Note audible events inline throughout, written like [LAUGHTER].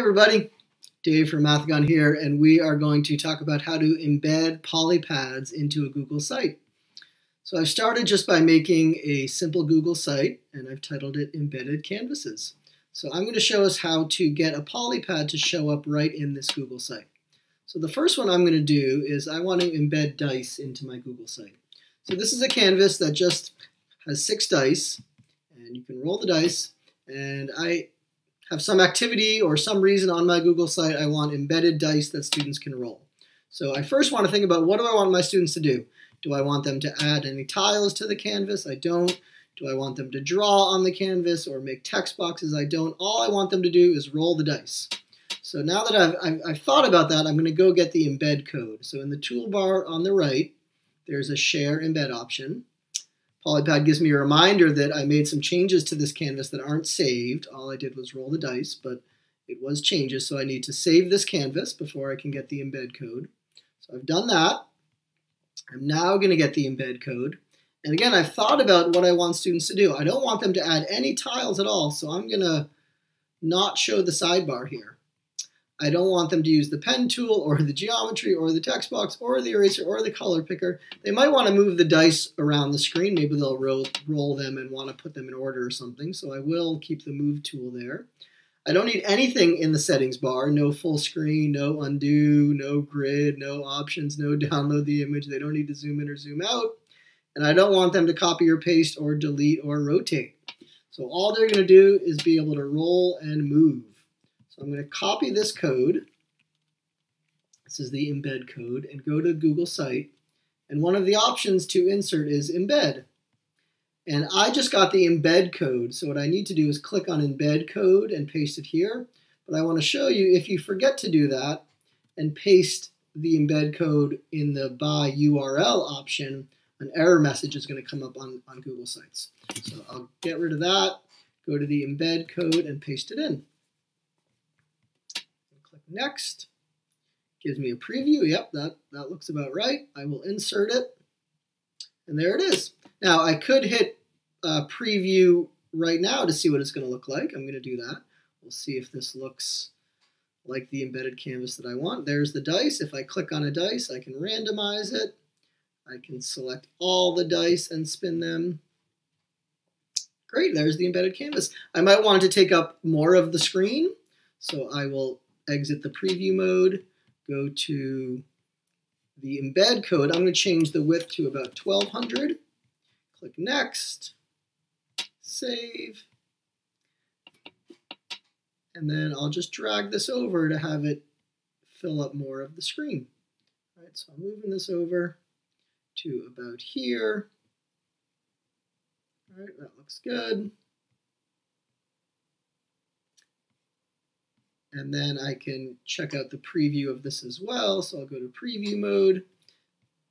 everybody, Dave from Mathigon here, and we are going to talk about how to embed polypads into a Google site. So I've started just by making a simple Google site, and I've titled it Embedded Canvases. So I'm going to show us how to get a polypad to show up right in this Google site. So the first one I'm going to do is I want to embed dice into my Google site. So this is a canvas that just has six dice, and you can roll the dice, and I have some activity or some reason on my Google site I want embedded dice that students can roll. So I first want to think about what do I want my students to do? Do I want them to add any tiles to the canvas? I don't. Do I want them to draw on the canvas or make text boxes? I don't. All I want them to do is roll the dice. So now that I've, I've, I've thought about that, I'm going to go get the embed code. So in the toolbar on the right, there's a share embed option. Polypad gives me a reminder that I made some changes to this canvas that aren't saved. All I did was roll the dice, but it was changes, so I need to save this canvas before I can get the embed code. So I've done that. I'm now going to get the embed code. And again, I've thought about what I want students to do. I don't want them to add any tiles at all, so I'm going to not show the sidebar here. I don't want them to use the pen tool or the geometry or the text box or the eraser or the color picker. They might want to move the dice around the screen. Maybe they'll roll, roll them and want to put them in order or something. So I will keep the move tool there. I don't need anything in the settings bar. No full screen, no undo, no grid, no options, no [LAUGHS] download the image. They don't need to zoom in or zoom out. And I don't want them to copy or paste or delete or rotate. So all they're going to do is be able to roll and move. So I'm going to copy this code. This is the embed code and go to Google site. And one of the options to insert is embed. And I just got the embed code. So what I need to do is click on embed code and paste it here. But I want to show you if you forget to do that and paste the embed code in the by URL option, an error message is going to come up on, on Google Sites. So I'll get rid of that, go to the embed code and paste it in. Next. Gives me a preview. Yep, that, that looks about right. I will insert it. And there it is. Now, I could hit uh, preview right now to see what it's going to look like. I'm going to do that. We'll see if this looks like the embedded canvas that I want. There's the dice. If I click on a dice, I can randomize it. I can select all the dice and spin them. Great, there's the embedded canvas. I might want to take up more of the screen, so I will exit the preview mode, go to the embed code. I'm going to change the width to about 1200. Click Next, Save, and then I'll just drag this over to have it fill up more of the screen. All right, so I'm moving this over to about here. All right, that looks good. And then I can check out the preview of this as well. So I'll go to preview mode,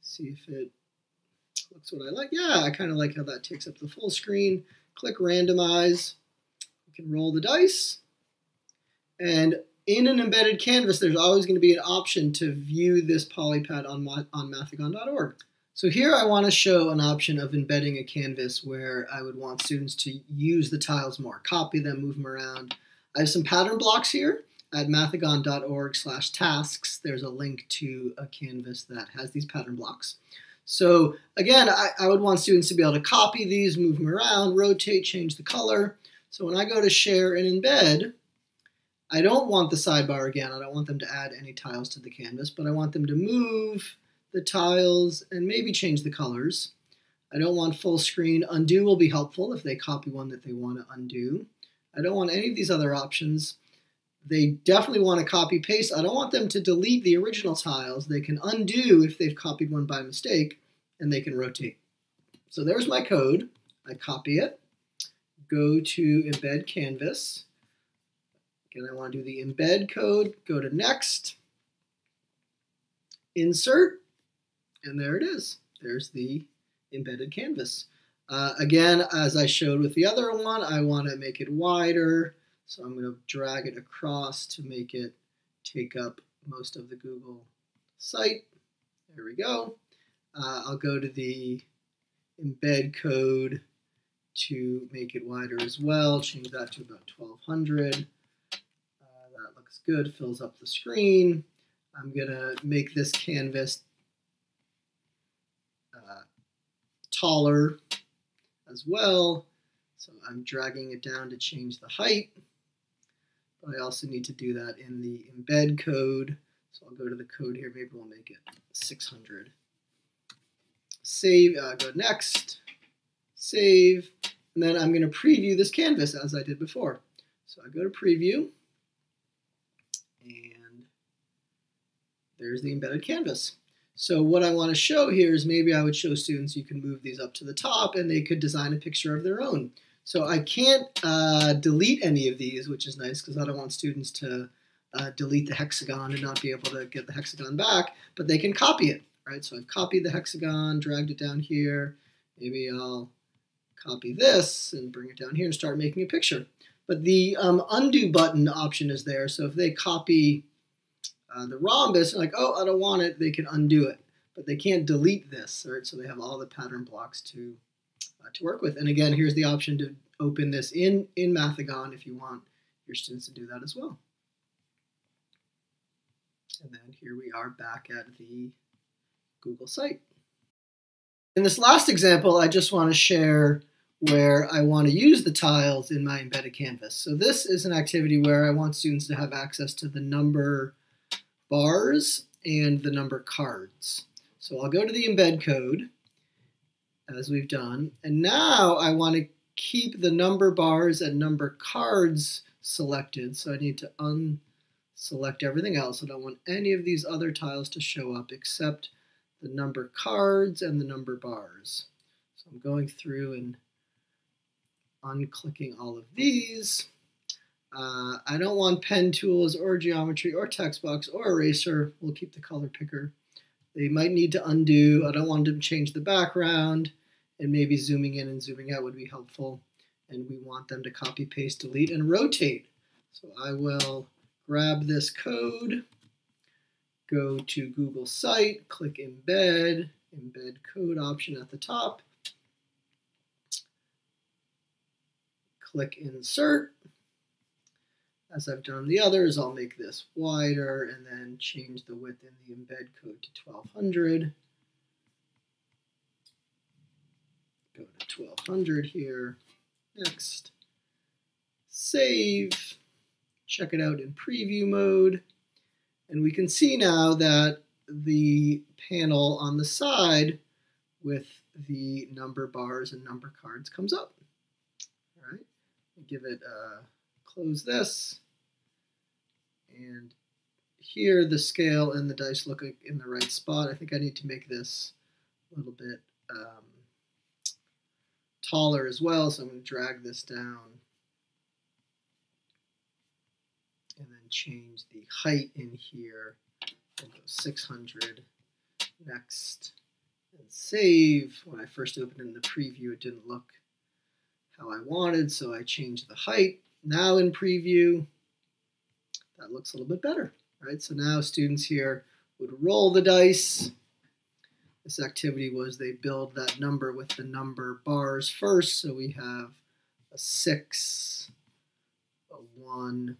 see if it looks what I like. Yeah, I kind of like how that takes up the full screen. Click randomize. You can roll the dice. And in an embedded canvas, there's always going to be an option to view this polypad on, on mathigon.org. So here I want to show an option of embedding a canvas where I would want students to use the tiles more, copy them, move them around. I have some pattern blocks here at mathigon.org slash tasks. There's a link to a canvas that has these pattern blocks. So again, I, I, would want students to be able to copy these, move them around, rotate, change the color. So when I go to share and embed, I don't want the sidebar again. I don't want them to add any tiles to the canvas, but I want them to move the tiles and maybe change the colors. I don't want full screen. Undo will be helpful if they copy one that they want to undo. I don't want any of these other options. They definitely want to copy paste. I don't want them to delete the original tiles. They can undo if they've copied one by mistake, and they can rotate. So there's my code. I copy it, go to embed canvas. Again, I want to do the embed code, go to next, insert, and there it is. There's the embedded canvas. Uh, again, as I showed with the other one, I want to make it wider. So I'm going to drag it across to make it take up most of the Google site. There we go. Uh, I'll go to the embed code to make it wider as well. Change that to about 1200. Uh, that looks good, fills up the screen. I'm going to make this canvas uh, taller as well. So I'm dragging it down to change the height. But I also need to do that in the embed code. So I'll go to the code here. Maybe we'll make it 600. Save, uh, go next, save, and then I'm going to preview this canvas as I did before. So I go to preview, and there's the embedded canvas. So what I want to show here is maybe I would show students you can move these up to the top and they could design a picture of their own. So I can't uh, delete any of these, which is nice because I don't want students to uh, delete the hexagon and not be able to get the hexagon back, but they can copy it, right? So I've copied the hexagon, dragged it down here. Maybe I'll copy this and bring it down here and start making a picture. But the um, undo button option is there, so if they copy uh, the rhombus, like, oh, I don't want it, they can undo it. But they can't delete this, right? So they have all the pattern blocks to, uh, to work with. And again, here's the option to open this in, in Mathigon if you want your students to do that as well. And then here we are back at the Google site. In this last example, I just want to share where I want to use the tiles in my embedded canvas. So this is an activity where I want students to have access to the number bars and the number cards. So I'll go to the embed code, as we've done, and now I want to keep the number bars and number cards selected, so I need to unselect everything else. I don't want any of these other tiles to show up except the number cards and the number bars. So I'm going through and unclicking all of these. Uh, I don't want pen tools or geometry or text box or eraser. We'll keep the color picker. They might need to undo. I don't want them to change the background and maybe zooming in and zooming out would be helpful. And we want them to copy, paste, delete, and rotate. So I will grab this code, go to Google Site, click Embed, Embed Code option at the top, click Insert. As I've done the others, I'll make this wider and then change the width in the embed code to 1200. Go to 1200 here. Next. Save. Check it out in preview mode. And we can see now that the panel on the side with the number bars and number cards comes up. All right, give it a close this. And here the scale and the dice look in the right spot. I think I need to make this a little bit um, taller as well, so I'm going to drag this down and then change the height in here. We'll go 600 next and save. When I first opened in the preview, it didn't look how I wanted, so I changed the height. Now in preview, that looks a little bit better, right? So now students here would roll the dice. This activity was they build that number with the number bars first. So we have a 6, a 1,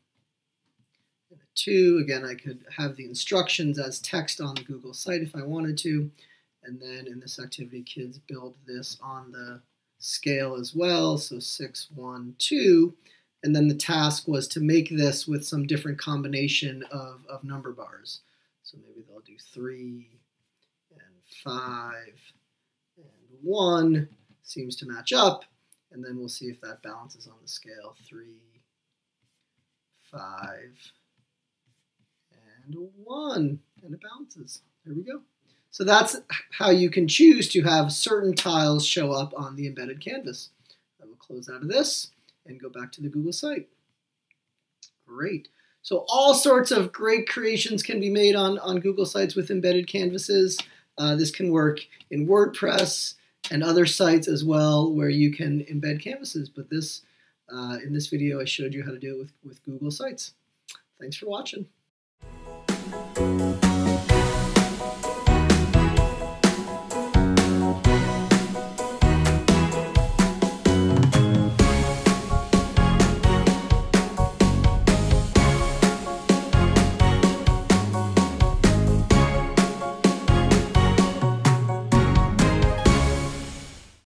and a 2. Again, I could have the instructions as text on the Google site if I wanted to. And then in this activity, kids build this on the scale as well. So 6, 1, 2. And then the task was to make this with some different combination of, of number bars. So maybe they'll do three and five and one seems to match up. And then we'll see if that balances on the scale. Three, five, and one. And it balances. There we go. So that's how you can choose to have certain tiles show up on the embedded canvas. I will close out of this and go back to the Google site. Great. So all sorts of great creations can be made on, on Google Sites with embedded canvases. Uh, this can work in WordPress and other sites as well where you can embed canvases. But this, uh, in this video, I showed you how to do it with, with Google Sites. Thanks for watching.